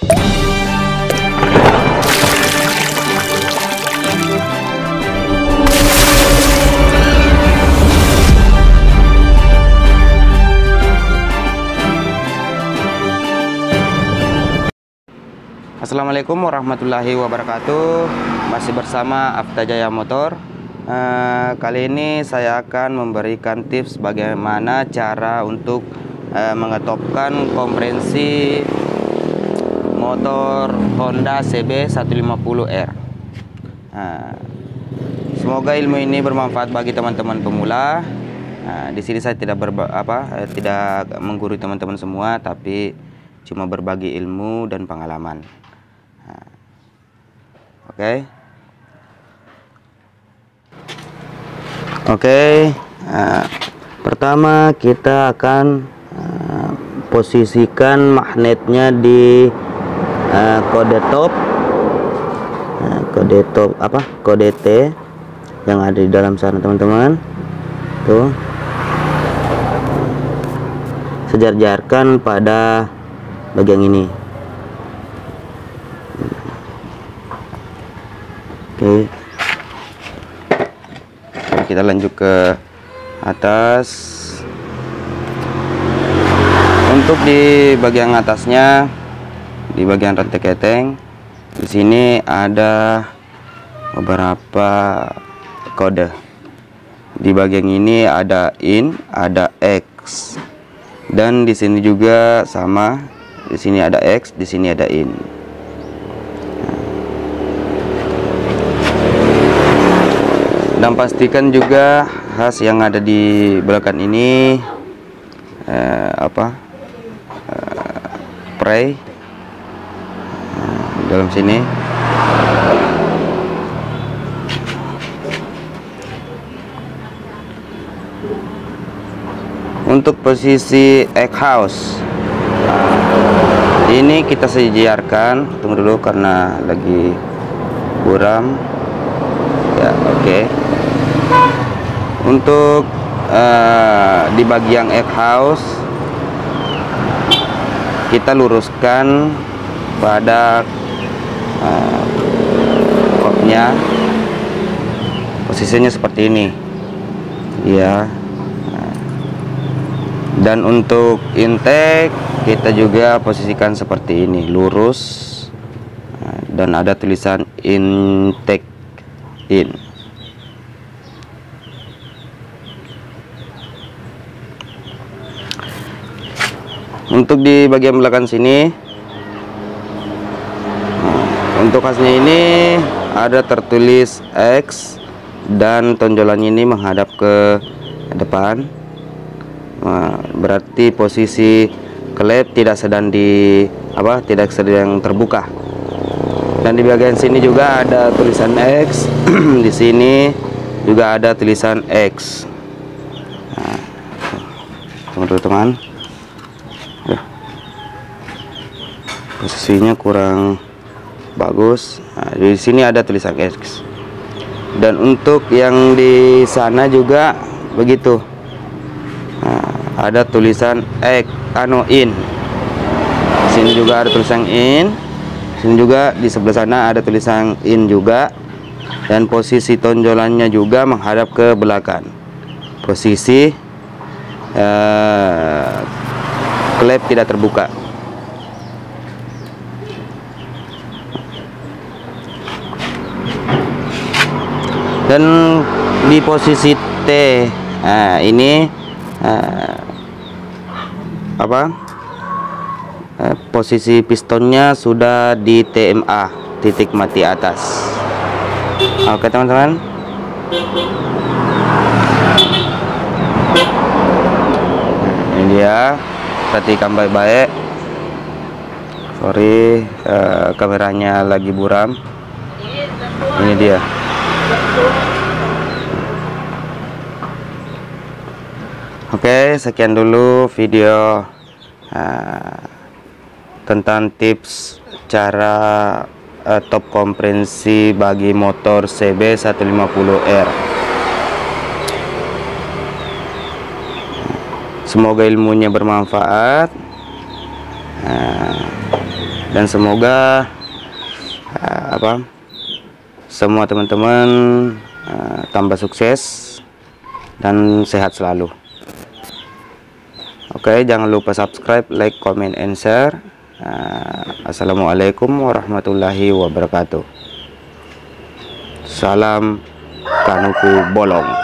Assalamualaikum warahmatullahi wabarakatuh. Masih bersama Afta Jaya Motor. Uh, Kali ini saya akan memberikan tips bagaimana cara untuk uh, mengetopkan komprensi motor Honda CB 150R uh, Semoga ilmu ini bermanfaat bagi teman-teman pemula uh, Di sini saya tidak berba apa, uh, tidak menggurui teman-teman semua Tapi cuma berbagi ilmu dan pengalaman Oke. Okay. Oke. Okay. Nah, pertama kita akan uh, posisikan magnetnya di uh, kode top. Nah, kode top apa? Kode T yang ada di dalam sana, teman-teman. Tuh. Sejar-jarkan pada bagian ini. Oke. Kita lanjut ke atas. Untuk di bagian atasnya di bagian rantai keteng di sini ada beberapa kode. Di bagian ini ada in, ada X. Dan di sini juga sama. Di sini ada X, di sini ada in. dan pastikan juga khas yang ada di belakang ini eh, apa eh, spray eh, dalam sini. Untuk posisi egg house ini kita sejarkan tunggu dulu karena lagi buram. Ya oke. Okay untuk uh, di bagian egg house kita luruskan pada uh, posisinya seperti ini. Ya dan untuk intake kita juga posisikan seperti ini lurus. Dan ada tulisan intake in. Untuk di bagian belakang sini untuk khasnya ini ada tertulis X dan tonjolan ini menghadap ke depan. Nah, berarti posisi klep tidak sedang di apa tidak sedang terbuka. Dan di bagian sini juga ada tulisan X. Di sini juga ada tulisan X. Nah, teman-teman posisinya kurang bagus. Nah, di sini ada tulisan X. Dan untuk yang di sana juga begitu. Nah, ada tulisan X ano in. Sini juga ada tulisan in. Sini juga di sebelah sana ada tulisan in juga. Dan posisi tonjolannya juga menghadap ke belakang. Posisi uh, klep tidak terbuka dan di posisi T nah, ini uh, apa? Uh, posisi pistonnya sudah di TMA titik mati atas. Oke teman-teman. Ini dia. Perhatikan baik-baik. Sorry uh, kameranya lagi buram. Ini dia Oke, sekian dulu video uh, tentang tips cara uh, top kompresi bagi motor CB150R. Semoga ilmunya bermanfaat. Uh, dan semoga uh, apa semua teman-teman uh, tambah sukses dan sehat selalu. Oke jangan lupa subscribe like comment and share. Uh, Assalamualaikum warahmatullahi wabarakatuh. Salam Kanuku Bolong